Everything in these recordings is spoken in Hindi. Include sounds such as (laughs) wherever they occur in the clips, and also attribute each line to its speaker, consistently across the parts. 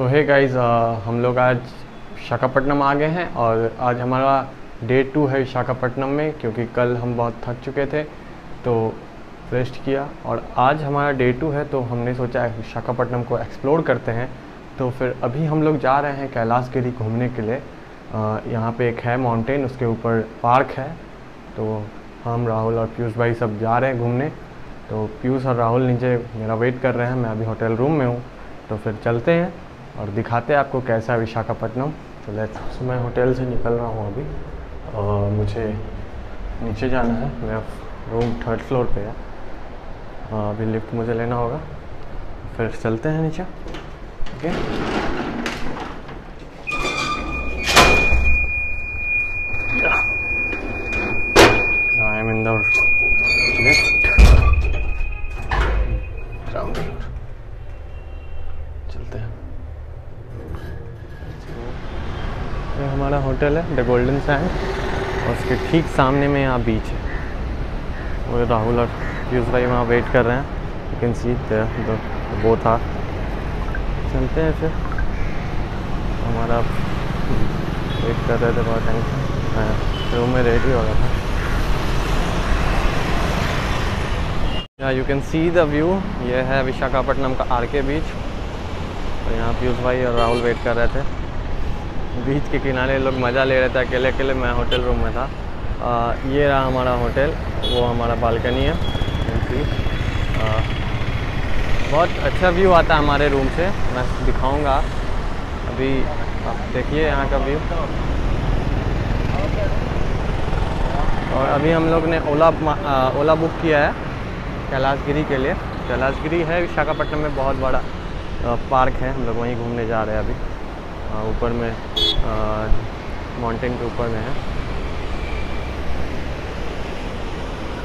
Speaker 1: सो है गाइज़ हम लोग आज विशाखापट्टनम आ गए हैं और आज हमारा डे टू है विशाखापट्टनम में, क्योंकि कल हम बहुत थक चुके थे तो रेस्ट किया। और आज हमारा डे टू है तो हमने सोचा विशाखापट्टनम को एक्सप्लोर करते हैं। तो फिर अभी हम लोग जा रहे हैं कैलाश गिरी घूमने के लिए। यहाँ पे एक है माउंटेन उसके ऊपर पार्क है। तो हम राहुल और पीयूष भाई सब जा रहे हैं घूमने। तो पीयूष और राहुल नीचे मेरा वेट कर रहे हैं, मैं अभी होटल रूम में हूँ। तो फिर चलते हैं। और दिखाते हैं आपको कैसा है विशाखापट्टनम। तो लेट्स मैं होटल से निकल रहा हूँ अभी। और मुझे नीचे जाना है। मेरा रूम थर्ड फ्लोर पे है। अ, अभी लिफ्ट मुझे लेना होगा। फिर चलते हैं नीचे। ओके I ये हमारा होटल है द गोल्डन सैंड और उसके ठीक सामने में यहाँ बीच है। वो राहुल और पीयूष भाई वहाँ वेट कर रहे हैं। यू कैन सी वो था। चलते हैं फिर। हमारा वेट कर रहे थे बहुत टाइम से। रूम में रेडी हो रहा था। You can see the view ये है विशाखापट्टनम का आर के बीच और यहाँ पीयूष भाई और राहुल वेट कर रहे थे। बीच के किनारे लोग मज़ा ले रहे थे अकेले अकेले मैं होटल रूम में था। आ, ये रहा हमारा होटल वो हमारा बालकनी है। आ, बहुत अच्छा व्यू आता है हमारे रूम से मैं दिखाऊँगा। अभी आप देखिए यहाँ का व्यू और अभी हम लोग ने ओला ओला बुक किया है कैलाशगिरी के लिए। कैलाशगिरी है विशाखापट्टनम में बहुत बड़ा पार्क है हम लोग वहीं घूमने जा रहे हैं अभी। ऊपर में माउंटेन के ऊपर में है।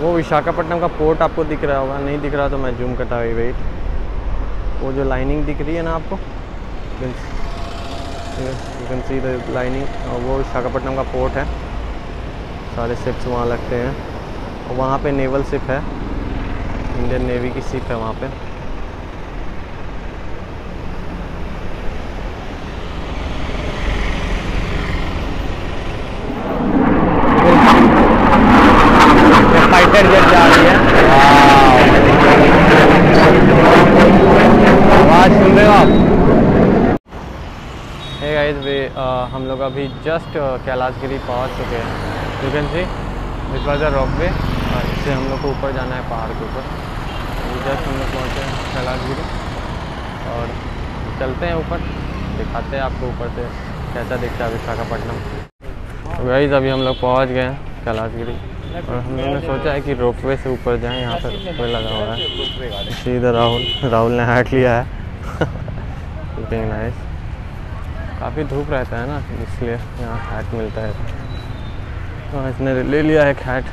Speaker 1: वो विशाखापट्टनम का पोर्ट आपको दिख रहा होगा, नहीं दिख रहा तो मैं जूम करता हुई वेट वो जो लाइनिंग दिख रही है ना आपको you can see the lining वो विशाखापट्टनम का पोर्ट है। सारे शिप्स वहाँ लगते हैं। और वहाँ पे नेवल शिप है। इंडियन नेवी की शिप है वहाँ पे फाइटर जेट जा रही है आवाज़ सुन रहे हो आप हे गाइस वे हम लोग अभी जस्ट कैलाशगिरी पहुँच चुके हैं। You can see this was a ropeway इससे हम लोग को ऊपर जाना है पहाड़ के ऊपर। जस्ट हम लोग पहुँचे हैं कैलाशगिरी, और चलते हैं ऊपर, दिखाते हैं आपको ऊपर से कैसा दिखता है विशाखापट्टनम। गाइस अभी हम लोग पहुँच गए हैं कैलाशगिरी, और हम लोगों ने सोचा है कि रोपवे से ऊपर जाएँ, यहाँ पर रोपवे लगा हुआ है। सीधा राहुल राहुल ने हैट लिया है। (laughs) लुकिंग नाइस काफ़ी धूप रहता है ना, इसलिए यहाँ हैट मिलता है। तो इसने ले लिया है हैट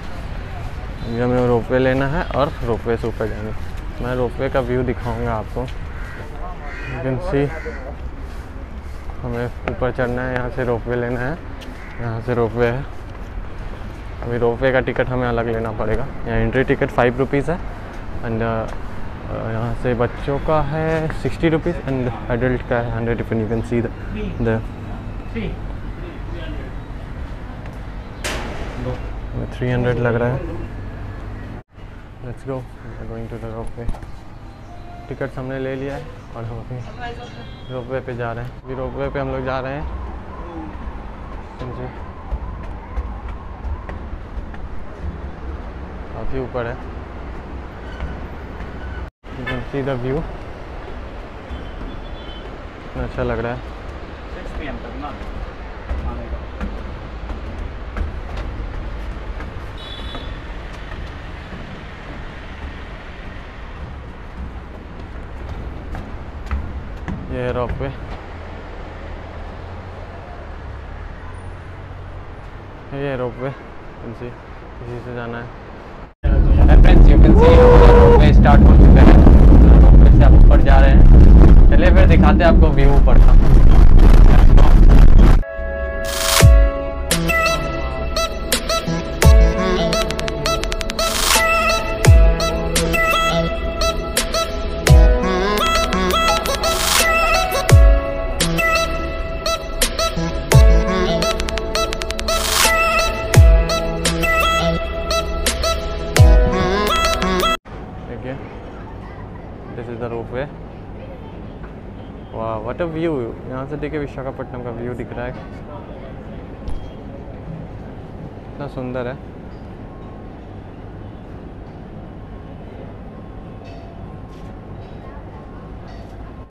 Speaker 1: अभी हमें रोपवे लेना है और रोपवे से ऊपर जाएँगे। मैं रोपवे का व्यू दिखाऊँगा आपको। यू कैन सी हमें ऊपर चढ़ना है, यहाँ से रोपवे लेना है। यहाँ से रोपवे है। अभी रोपवे का टिकट हमें अलग लेना पड़ेगा। यहाँ एंट्री टिकट फाइव रुपीज़ है। एंड यहाँ से बच्चों का है सिक्सटी रुपीज़ एंड एडल्ट का है hundred rupees you can see the three hundred लग रहा है। Let's go going to the ropeway ticket हमने ले लिया है और हम अभी रोपवे पे जा रहे हैं। अभी पे हम लोग जा रहे हैं जी। काफ़ी ऊपर है। सी द व्यू कितना अच्छा लग रहा है।
Speaker 2: 6 पीएम तक ना। आने का
Speaker 1: ये है रोपवे ये है रोपवे इसी से जाना है। Friends you can see ropeway start हो चुका है। चलिए फिर दिखाते हैं आपको व्यू ऊपर का। व्हाट अ व्यू यहाँ से देखिए विशाखापट्टनम का व्यू दिख रहा है। इतना सुंदर है।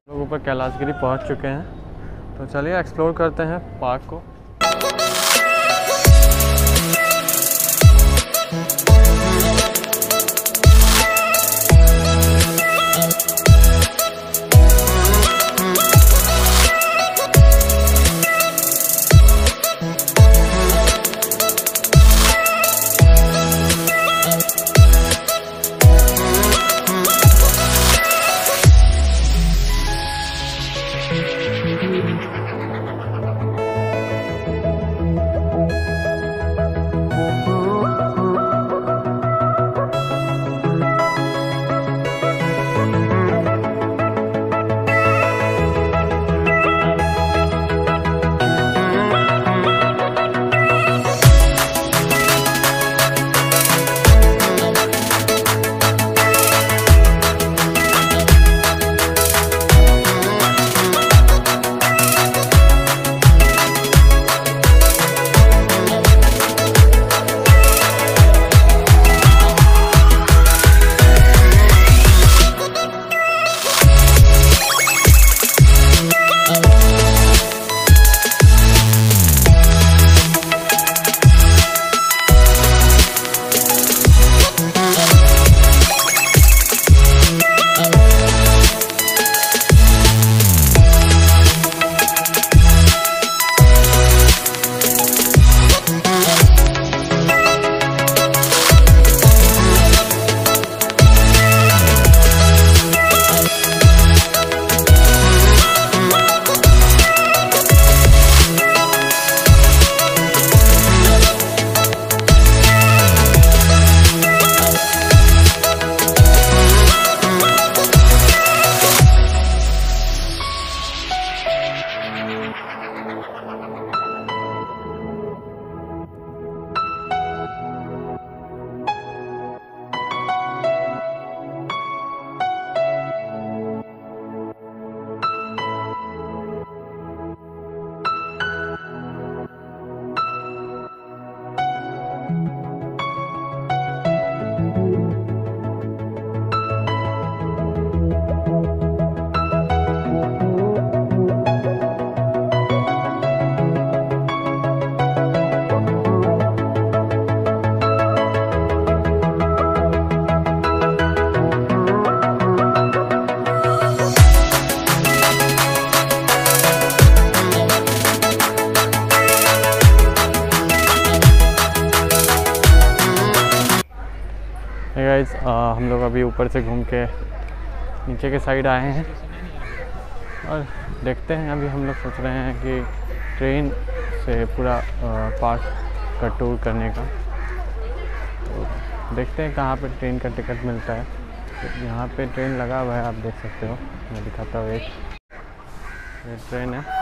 Speaker 1: लोग ऊपर कैलाशगिरी पहुँच चुके हैं। तो चलिए एक्सप्लोर करते हैं पार्क को। हम लोग अभी ऊपर से घूम के नीचे के साइड आए हैं और देखते हैं, अभी हम लोग सोच रहे हैं कि ट्रेन से पूरा पार्क का टूर करने का। तो देखते हैं कहाँ पे ट्रेन का टिकट मिलता है। तो यहाँ पे ट्रेन लगा हुआ है, आप देख सकते हो। मैं दिखाता हूँ एक। ये ट्रेन है।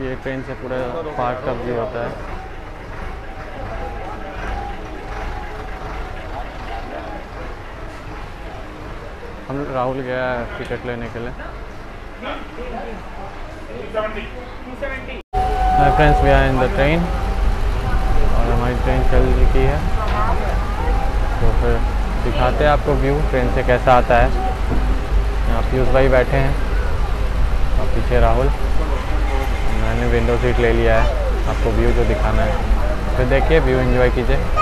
Speaker 1: ये ट्रेन से पूरा पार्क का व्यू होता है। हम राहुल गया टिकट लेने के लिए। My friends we are in the train और हमारी ट्रेन चल चुकी है। तो फिर दिखाते हैं आपको व्यू ट्रेन से कैसा आता है। यहाँ पीयूष भाई बैठे हैं। और पीछे राहुल। मैंने विंडो सीट ले लिया है। आपको व्यू जो दिखाना है। फिर देखिए व्यू एंजॉय कीजिए।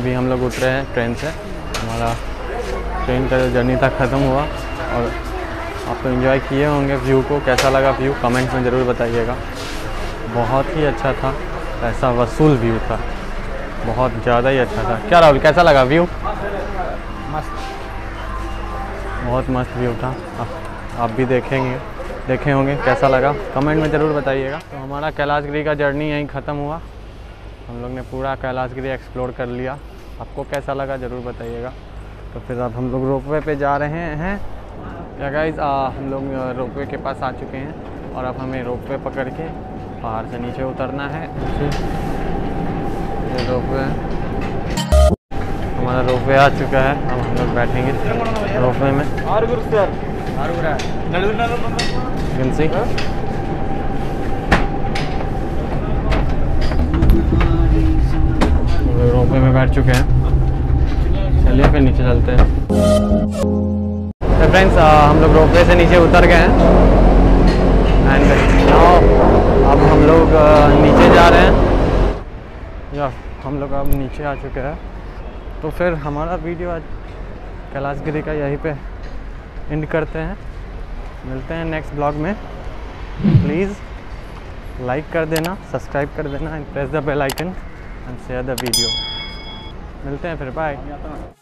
Speaker 1: अभी हम लोग उतरे हैं ट्रेन से। हमारा ट्रेन का जो जर्नी था ख़त्म हुआ और आप तो इन्जॉय किए होंगे व्यू को। कैसा लगा व्यू कमेंट्स में ज़रूर बताइएगा। बहुत ही अच्छा था। ऐसा वसूल व्यू था। बहुत ज़्यादा ही अच्छा था। क्या राहुल कैसा लगा व्यू
Speaker 2: मस्त।
Speaker 1: बहुत मस्त व्यू था। आप, आप भी देखेंगे। देखे होंगे। कैसा लगा? कमेंट में ज़रूर बताइएगा। तो हमारा कैलाशगिरी का जर्नी यहीं ख़त्म हुआ। हम लोग ने पूरा कैलाशगिरी एक्सप्लोर कर लिया। आपको कैसा लगा ज़रूर बताइएगा। तो फिर अब हम लोग रोपवे पे जा रहे हैं। या गाइज़ हम लोग रोपवे के पास आ चुके हैं। और अब हमें रोपवे पकड़ के पहाड़ से नीचे उतरना है। ये रोपवे। हमारा रोपवे आ चुका है। अब हम लोग बैठेंगे रोपवे में। रोपवे में बैठ चुके हैं। चलिए फिर नीचे चलते हैं। तो फ्रेंड्स हम लोग रोपवे से नीचे उतर गए हैं। एंड नाउ अब हम लोग नीचे जा रहे हैं। या, हम लोग अब नीचे आ चुके हैं। तो फिर हमारा वीडियो आज कैलाशगिरी का यहीं पे एंड करते हैं। मिलते हैं नेक्स्ट ब्लॉग में। प्लीज़ लाइक कर देना सब्सक्राइब कर देना and press the bell icon and share the video मिलते हैं फिर बाय